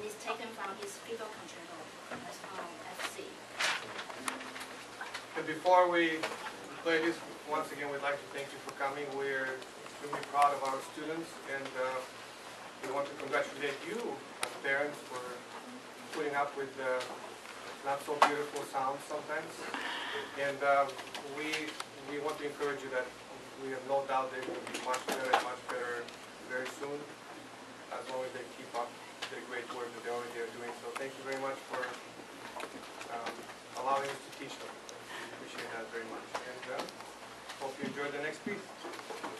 and it's taken from his fiddle concerto um, FC. And before we play this, once again, we'd like to thank you for coming. We're extremely proud of our students, and uh, we want to congratulate you as parents for putting up with the not so beautiful sounds sometimes. And uh, we, we want to encourage you that we have no doubt they will be much better and much better very soon, as long as they keep up the great work that they already are doing. So thank you very much for um, allowing us to teach them. We appreciate that very much. And uh, hope you enjoy the next piece.